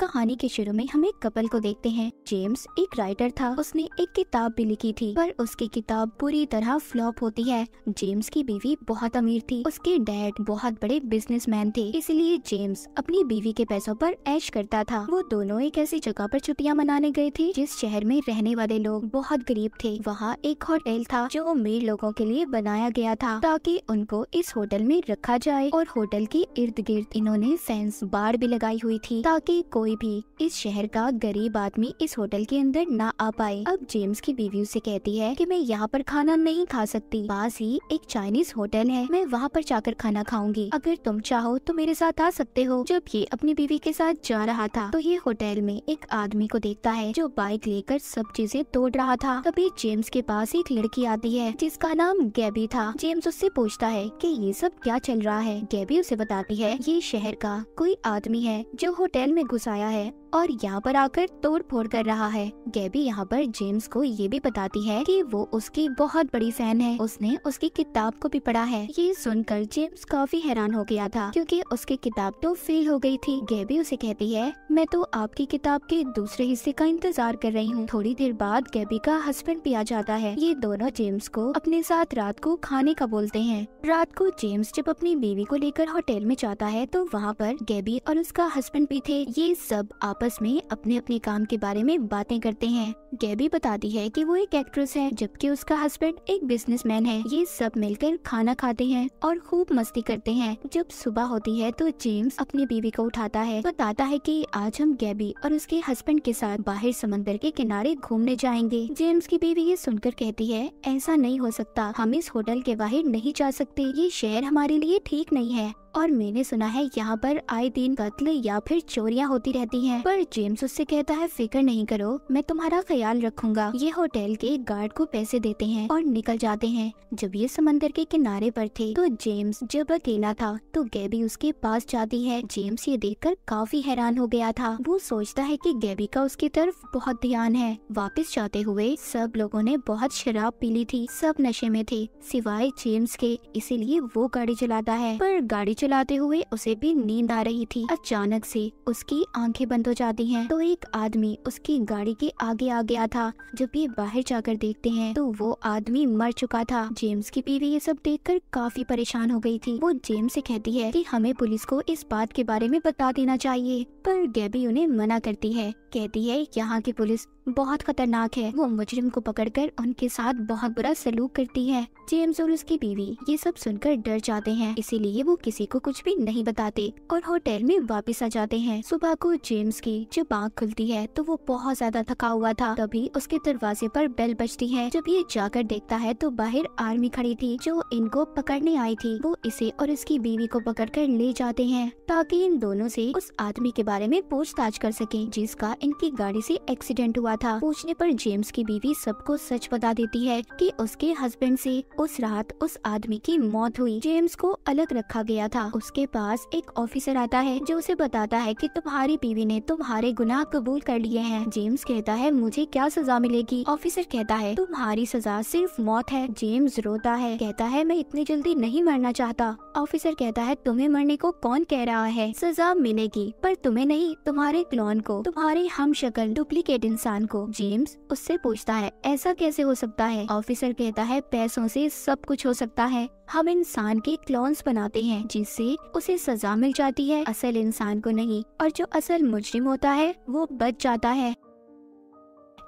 कहानी के शुरू में हम एक कपल को देखते हैं। जेम्स एक राइटर था। उसने एक किताब भी लिखी थी, पर उसकी किताब पूरी तरह फ्लॉप होती है। जेम्स की बीवी बहुत अमीर थी। उसके डैड बहुत बड़े बिजनेसमैन थे। इसलिए जेम्स अपनी बीवी के पैसों पर ऐश करता था। वो दोनों एक ऐसी जगह पर छुट्टियाँ मनाने गए थे, जिस शहर में रहने वाले लोग बहुत गरीब थे। वहाँ एक होटल था, जो अमीर लोगों के लिए बनाया गया था, ताकि उनको इस होटल में रखा जाए और होटल के इर्द गिर्द इन्होंने फेंस बाढ़ भी लगाई हुई थी, ताकि कोई कोई भी। इस शहर का गरीब आदमी इस होटल के अंदर ना आ पाए। अब जेम्स की बीवी उसे कहती है कि मैं यहाँ पर खाना नहीं खा सकती। पास ही एक चाइनीज़ होटल है। मैं वहाँ पर जाकर खाना खाऊँगी। अगर तुम चाहो तो मेरे साथ आ सकते हो। जब ये अपनी बीवी के साथ जा रहा था तो ये होटल में एक आदमी को देखता है, जो बाइक लेकर सब चीज़ें तोड़ रहा था। तभी जेम्स के पास एक लड़की आती है, जिसका नाम गैबी था। जेम्स उससे पूछता है कि ये सब क्या चल रहा है? गैबी उसे बताती है, ये शहर का कोई आदमी है, जो होटल में घुसा आया है और यहाँ पर आकर तोड़ फोड़ कर रहा है। गैबी यहाँ पर जेम्स को ये भी बताती है कि वो उसकी बहुत बड़ी फ़ैन है। उसने उसकी किताब को भी पढ़ा है। ये सुनकर जेम्स काफ़ी हैरान हो गया था क्योंकि उसकी किताब तो फेल हो गई थी। गैबी उसे कहती है, मैं तो आपकी किताब के दूसरे हिस्से का इंतज़ार कर रही हूँ। थोड़ी देर बाद गैबी का हस्बैंड भी आ जाता है। ये दोनों जेम्स को अपने साथ रात को खाने का बोलते हैं। रात को जेम्स जब अपनी बीवी को लेकर होटल में जाता है तो वहाँ पर गैबी और उसका हस्बैंड भी थे। ये सब आपस में अपने अपने काम के बारे में बातें करते हैं। गैबी बताती है कि वो एक एक्ट्रेस है, जबकि उसका हस्बैंड एक बिजनेसमैन है। ये सब मिलकर खाना खाते हैं और खूब मस्ती करते हैं। जब सुबह होती है तो जेम्स अपनी बीवी को उठाता है। बताता है कि आज हम गैबी और उसके हस्बैंड के साथ बाहर समंदर के किनारे घूमने जाएँगे। जेम्स की बीवी ये सुनकर कहती है, ऐसा नहीं हो सकता। हम इस होटल के बाहर नहीं जा सकते। ये शहर हमारे लिए ठीक नहीं है। और मैंने सुना है यहाँ पर आए दिन कत्ल या फिर चोरियाँ होती रहती हैं। पर जेम्स उससे कहता है, फ़िक्र नहीं करो, मैं तुम्हारा ख्याल रखूँगा। ये होटल के एक गार्ड को पैसे देते हैं और निकल जाते हैं। जब ये समंदर के किनारे पर थे तो जेम्स जब अकेला था तो गैबी उसके पास जाती है। जेम्स ये देखकर काफ़ी हैरान हो गया था। वो सोचता है कि गैबी का उसकी तरफ़ बहुत ध्यान है। वापस जाते हुए सब लोगों ने बहुत शराब पी ली थी। सब नशे में थे, सिवाय जेम्स के। इसीलिए वो गाड़ी चलाता है। पर गाड़ी चलाते हुए उसे भी नींद आ रही थी। अचानक से उसकी आँखें बंद हो जाती हैं तो एक आदमी उसकी गाड़ी के आगे आ गया था। जब ये बाहर जाकर देखते हैं तो वो आदमी मर चुका था। जेम्स की बीवी ये सब देखकर काफ़ी परेशान हो गई थी। वो जेम्स से कहती है कि हमें पुलिस को इस बात के बारे में बता देना चाहिए, पर गैबी उन्हें मना करती है। कहती है, यहाँ की पुलिस बहुत खतरनाक है। वो मुजरिम को पकड़कर उनके साथ बहुत बुरा सलूक करती है। जेम्स और उसकी बीवी ये सब सुनकर डर जाते हैं। इसीलिए वो किसी को कुछ भी नहीं बताते और होटल में वापस आ जाते हैं। सुबह को जेम्स की जब आँख खुलती है तो वो बहुत ज़्यादा थका हुआ था। तभी उसके दरवाजे पर बेल बजती है। जब ये जाकर देखता है तो बाहर आर्मी खड़ी थी जो इनको पकड़ने आई थी। वो इसे और इसकी बीवी को पकड़कर ले जाते हैं ताकि इन दोनों से उस आदमी के बारे में पूछताछ कर सके, जिसका इनकी गाड़ी से एक्सीडेंट हुआ था। पूछने पर जेम्स की बीवी सबको सच बता देती है कि उसके हस्बैंड से उस रात उस आदमी की मौत हुई। जेम्स को अलग रखा गया था। उसके पास एक ऑफिसर आता है, जो उसे बताता है कि तुम्हारी बीवी ने तुम्हारे गुनाह कबूल कर लिए हैं। जेम्स कहता है, मुझे क्या सजा मिलेगी? ऑफिसर कहता है, तुम्हारी सजा सिर्फ़ मौत है। जेम्स रोता है। कहता है, मैं इतनी जल्दी नहीं मरना चाहता। ऑफिसर कहता है, तुम्हें मरने को कौन कह रहा है? सजा मिलेगी, पर तुम्हें नहीं, तुम्हारे क्लोन को, तुम्हारे हम शक्ल डुप्लीकेट इंसान को। जेम्स उससे पूछता है, ऐसा कैसे हो सकता है? ऑफिसर कहता है, पैसों से सब कुछ हो सकता है। हम इंसान के क्लोन्स बनाते हैं जिससे उसे सजा मिल जाती है। असल इंसान को नहीं, और जो असल मुजरिम होता है, वो बच जाता है।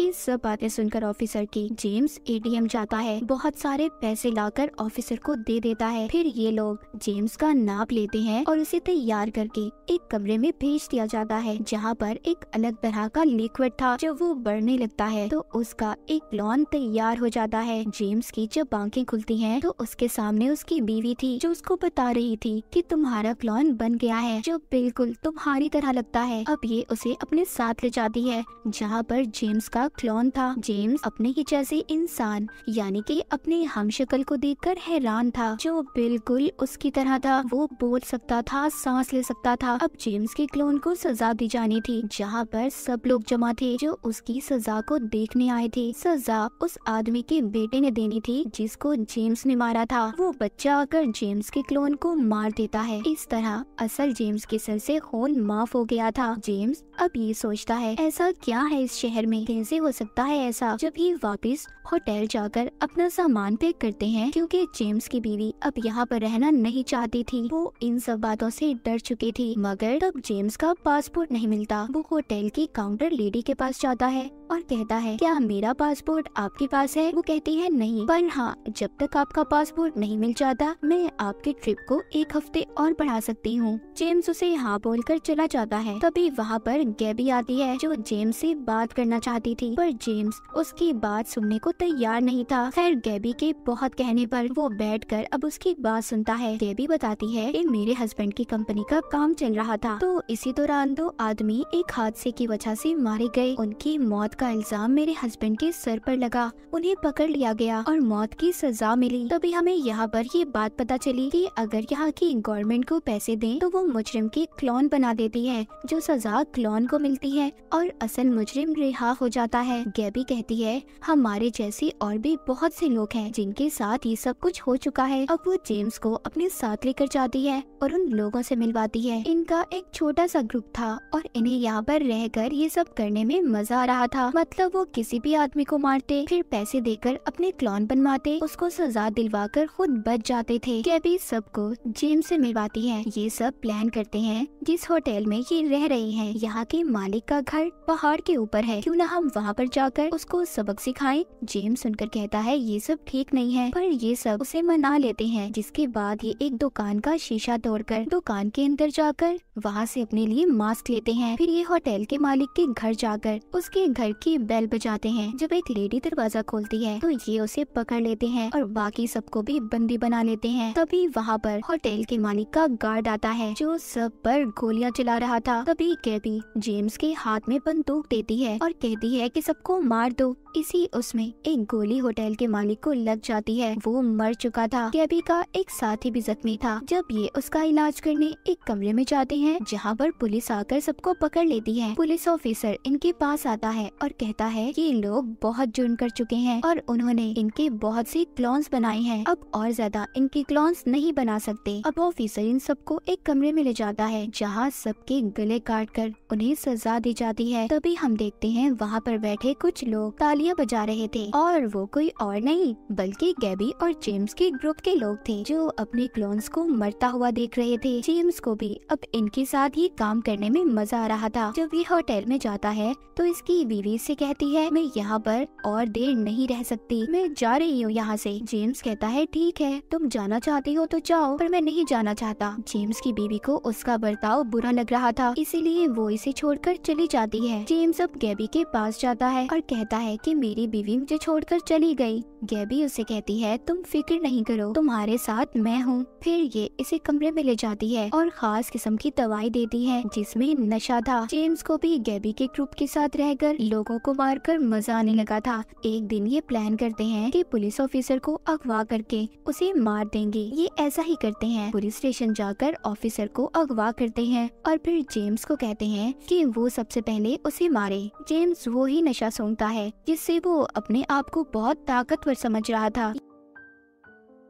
ये सब बातें सुनकर ऑफिसर की जेम्स एटीएम जाता है। बहुत सारे पैसे लाकर ऑफिसर को दे देता है। फिर ये लोग जेम्स का नाप लेते हैं और उसे तैयार करके एक कमरे में भेज दिया जाता है, जहाँ पर एक अलग तरह का लिक्विड था जब वो बढ़ने लगता है। तो उसका एक लॉन तैयार हो जाता है। जेम्स की जब आँखें खुलती हैं तो उसके सामने उसकी बीवी थी जो उसको बता रही थी कि तुम्हारा क्लॉन बन गया है, जो बिल्कुल तुम्हारी तरह लगता है। अब ये उसे अपने साथ ले जाती है, जहाँ पर जेम्स का का क्लोन था। जेम्स अपने ही जैसे इंसान, यानी कि अपने हम शक्ल को देखकर हैरान था। जो बिल्कुल उसकी तरह था, वो बोल सकता था, सांस ले सकता था। अब जेम्स के क्लोन को सजा दी जानी थी, जहाँ पर सब लोग जमा थे, जो उसकी सजा को देखने आए थे। सजा उस आदमी के बेटे ने देनी थी, जिसको जेम्स ने मारा था। वो बच्चा आकर जेम्स के क्लोन को मार देता है। इस तरह असल जेम्स के सर से खून माफ़ हो गया था। जेम्स अब ये सोचता है, ऐसा क्या है इस शहर में? कैसे हो सकता है ऐसा। जब ये वापस होटल जाकर अपना सामान पैक करते हैं, क्योंकि जेम्स की बीवी अब यहाँ पर रहना नहीं चाहती थी, वो इन सब बातों से डर चुकी थी। मगर तब जेम्स का पासपोर्ट नहीं मिलता। वो होटल की काउंटर लेडी के पास जाता है और कहता है, क्या मेरा पासपोर्ट आपके पास है? वो कहती है, नहीं। पर हाँ जब तक आपका पासपोर्ट नहीं मिल जाता, मैं आपके ट्रिप को एक हफ़्ते और बढ़ा सकती हूँ। जेम्स उसे हाँ बोलकर चला जाता है। तभी वहाँ पर गैबी आती है, जो जेम्स से बात करना चाहती थी, पर जेम्स उसकी बात सुनने को तैयार नहीं था। खैर, गैबी के बहुत कहने पर वो बैठकर अब उसकी बात सुनता है। गैबी बताती है कि मेरे हस्बैंड की कंपनी का काम चल रहा था। तो इसी दौरान दो आदमी एक हादसे की वजह से मारे गए। उनकी मौत का इल्ज़ाम मेरे हस्बैंड के सर पर लगा। उन्हें पकड़ लिया गया और मौत की सजा मिली। तभी हमें यहाँ पर ये बात पता चली कि अगर यहाँ की गवर्नमेंट को पैसे दें तो वो मुजरिम की क्लोन बना देती है, जो सजा क्लोन को मिलती है। और असल मुजरिम रिहा हो जाता है। गैबी कहती है, हमारे जैसे और भी बहुत से लोग हैं जिनके साथ ये सब कुछ हो चुका है। अब वो जेम्स को अपने साथ लेकर जाती है और उन लोगों से मिलवाती है। इनका एक छोटा सा ग्रुप था और इन्हें यहाँ पर रहकर ये सब करने में मज़ा आ रहा था। मतलब वो किसी भी आदमी को मारते, फिर पैसे देकर अपने क्लॉन बनवाते, उसको सजा दिलवाकर खुद बच जाते थे। कैबी सबको जेम्स से मिलवाती है। ये सब प्लान करते हैं जिस होटल में ये रह रही है। यहाँ के मालिक का घर पहाड़ के ऊपर है। क्यों न हम वहाँ पर जाकर उसको सबक सिखाए। जेम्स सुनकर कहता है, ये सब ठीक नहीं है, पर ये सब उसे मना लेते हैं। जिसके बाद ये एक दुकान का शीशा तोड़कर दुकान के अंदर जाकर वहाँ से अपने लिए मास्क लेते हैं। फिर ये होटल के मालिक के घर जाकर उसके घर की बेल बजाते हैं। जब एक लेडी दरवाज़ा खोलती है तो ये उसे पकड़ लेते हैं और बाकी सबको भी बंदी बना लेते हैं। तभी वहाँ पर होटल के मालिक का गार्ड आता है, जो सब पर गोलियाँ चला रहा था। तभी कैबी जेम्स के हाथ में बंदूक देती है और कहती है कि सबको मार दो। इसी उसमें एक गोली होटल के मालिक को लग जाती है। वो मर चुका था। कैबी का एक साथी भी जख्मी था। जब ये उसका इलाज करने एक कमरे में जाते हैं, जहाँ पर पुलिस आकर सबको पकड़ लेती है। पुलिस ऑफिसर इनके पास आता है और कहता है ये लोग बहुत जुर्म कर चुके हैं और उन्होंने इनके बहुत से क्लॉन्स बनाए हैं। अब और ज़्यादा इनके क्लॉन्स नहीं बना सकते। अब ऑफिसर इन सबको एक कमरे में ले जाता है, जहाँ सबके गले काट कर उन्हें सजा दी जाती है। तभी हम देखते हैं वहाँ पर बैठे कुछ लोग तालियाँ बजा रहे थे। और वो कोई और नहीं, बल्कि गैबी और जेम्स के ग्रुप के लोग थे, जो अपने क्लोन्स को मरता हुआ देख रहे थे। जेम्स को भी अब इनके साथ ही काम करने में मज़ा आ रहा था। जब ये होटल में जाता है तो इसकी बीवी से कहती है, मैं यहाँ पर और देर नहीं रह सकती। मैं जा रही हूँ यहाँ से। जेम्स कहता है, ठीक है, तुम जाना चाहती हो तो जाओ, पर मैं नहीं जाना चाहता। जेम्स की बीवी को उसका बर्ताव बुरा लग रहा था, इसीलिए वो इसे छोड़कर चली जाती है। जेम्स अब गैबी के पास जाता है और कहता है कि मेरी बीवी मुझे छोड़कर चली गई। गैबी उसे कहती है, तुम फ़िक्र नहीं करो, तुम्हारे साथ मैं हूँ। फिर ये इसे कमरे में ले जाती है और खास किस्म की दवाई देती है, जिसमें नशा था। जेम्स को भी गैबी के ग्रुप के साथ रहकर लोगों को मारकर मज़ा आने लगा था। एक दिन ये प्लान करते हैं कि पुलिस ऑफिसर को अगवा करके उसे मार देंगे। ये ऐसा ही करते हैं। पुलिस स्टेशन जाकर ऑफिसर को अगवा करते हैं और फिर जेम्स को कहते हैं कि वो सबसे पहले उसे मारे। जेम्स वो नशा सूंघता है जिससे वो अपने आप को बहुत ताकतवर समझ रहा था।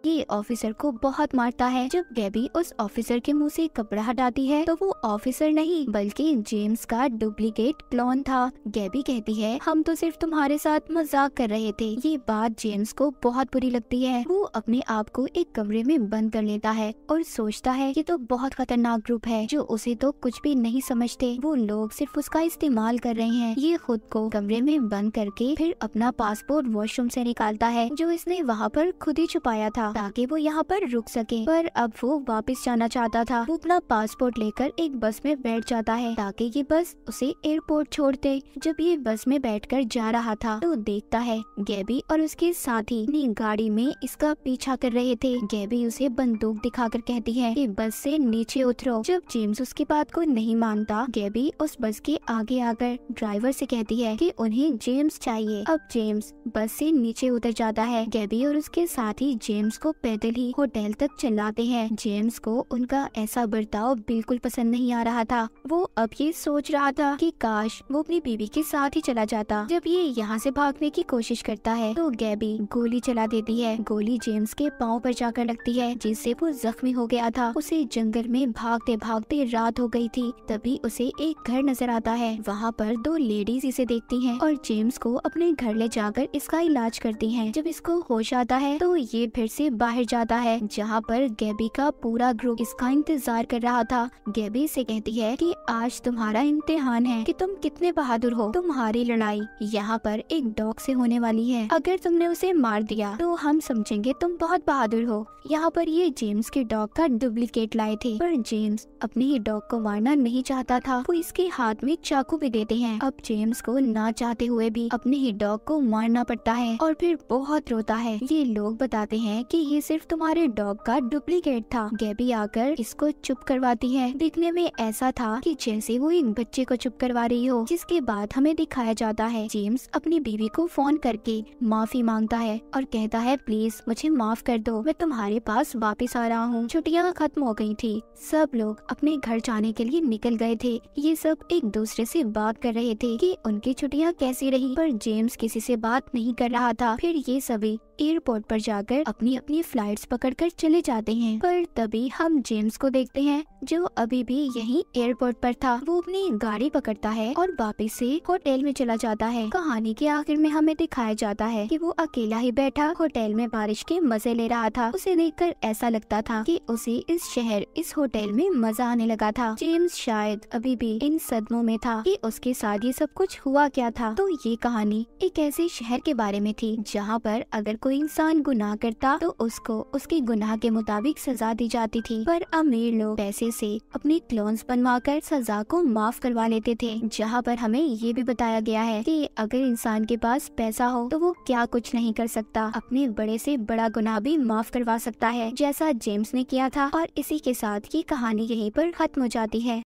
ये ऑफिसर को बहुत मारता है। जब गैबी उस ऑफिसर के मुँह से कपड़ा हटाती है तो वो ऑफिसर नहीं, बल्कि जेम्स का डुप्लीकेट क्लोन था। गैबी कहती है, हम तो सिर्फ़ तुम्हारे साथ मज़ाक कर रहे थे। ये बात जेम्स को बहुत बुरी लगती है। वो अपने आप को एक कमरे में बंद कर लेता है और सोचता है ये तो बहुत खतरनाक ग्रुप है, जो उसे तो कुछ भी नहीं समझते। वो लोग सिर्फ़ उसका इस्तेमाल कर रहे हैं। ये खुद को कमरे में बंद करके फिर अपना पासपोर्ट वॉशरूम से निकालता है, जो इसने वहाँ पर खुद ही छुपाया था। ताकि वो यहाँ पर रुक सके। पर अब वो वापस जाना चाहता था। वो अपना पासपोर्ट लेकर एक बस में बैठ जाता है, ताकि ये बस उसे एयरपोर्ट छोड़ दे। जब ये बस में बैठकर जा रहा था तो देखता है गैबी और उसके साथी अपनी गाड़ी में इसका पीछा कर रहे थे। गैबी उसे बंदूक दिखाकर कहती है कि बस से नीचे उतरो। जब जेम्स उसकी बात को नहीं मानता गैबी उस बस के आगे आकर ड्राइवर से कहती है कि उन्हें जेम्स चाहिए। अब जेम्स बस से नीचे उतर जाता है। गैबी और उसके साथी जेम्स को पैदल ही होटल तक चलाते हैं। जेम्स को उनका ऐसा बर्ताव बिल्कुल पसंद नहीं आ रहा था। वो अब ये सोच रहा था कि काश वो अपनी बीबी के साथ ही चला जाता। जब ये यहाँ से भागने की कोशिश करता है तो गैबी गोली चला देती है। गोली जेम्स के पाँव पर जाकर लगती है, जिससे वो जख्मी हो गया था। उसे जंगल में भागते भागते रात हो गई थी। तभी उसे एक घर नज़र आता है। वहाँ पर दो लेडीज़ इसे देखती हैं और जेम्स को अपने घर ले जाकर इसका इलाज करती हैं। जब इसको होश आता है तो ये फिर से बाहर जाता है, जहाँ पर गैबी का पूरा ग्रुप इसका इंतज़ार कर रहा था। गैबी से कहती है कि आज तुम्हारा इम्तिहान है कि तुम कितने बहादुर हो, तुम्हारी लड़ाई यहाँ पर एक डॉग से होने वाली है। अगर तुमने उसे मार दिया तो हम समझेंगे तुम बहुत बहादुर हो। यहाँ पर ये जेम्स के डॉग का डुप्लीकेट लाए थे, पर जेम्स अपने ही डॉग को मारना नहीं चाहता था। वो इसके हाथ में चाकू भी देते हैं। अब जेम्स को ना चाहते हुए भी अपने ही डॉग को मारना पड़ता है और फिर बहुत रोता है। ये लोग बताते हैं कि ये सिर्फ़ तुम्हारे डॉग का डुप्लीकेट था। गैबी आकर इसको चुप करवाती है। दिखने में ऐसा था कि जैसे वो एक बच्चे को चुप करवा रही हो, जिसके बाद हमें दिखाया जाता है। जेम्स अपनी बीवी को फ़ोन करके माफ़ी माँगता है और कहता है, प्लीज़, मुझे माफ़ कर दो। मैं तुम्हारे पास वापस आ रहा हूँ। छुट्टियाँ खत्म हो गई थी। सब लोग अपने घर जाने के लिए निकल गए थे। ये सब एक दूसरे से बात कर रहे थे कि उनकी छुट्टियाँ कैसी रही। पर जेम्स किसी से बात नहीं कर रहा था। फिर ये सभी एयरपोर्ट पर जाकर अपनी अपनी फ्लाइट्स पकड़कर चले जाते हैं। पर तभी हम जेम्स को देखते हैं, जो अभी भी यही एयरपोर्ट पर था। वो अपनी गाड़ी पकड़ता है और वापस से होटल में चला जाता है। कहानी के आखिर में हमें दिखाया जाता है कि वो अकेला ही बैठा होटल में बारिश के मज़े ले रहा था। उसे देखकर ऐसा लगता था कि उसे इस शहर, इस होटल में मज़ा आने लगा था। जेम्स शायद अभी भी इन सदमों में था कि उसके साथ ये सब कुछ हुआ क्या था। तो ये कहानी एक ऐसे शहर के बारे में थी, जहाँ पर अगर कोई इंसान गुनाह करता तो उसको, उसके गुनाह के मुताबिक सजा दी जाती थी। पर अमीर लोग पैसे से अपने क्लोन्स बनवाकर सजा को माफ़ करवा लेते थे। जहाँ पर हमें ये भी बताया गया है कि अगर इंसान के पास पैसा हो तो वो क्या कुछ नहीं कर सकता। अपने बड़े से बड़ा गुनाह भी माफ़ करवा सकता है, जैसा जेम्स ने किया था। और इसी के साथ ये कहानी यहीं पर खत्म हो जाती है।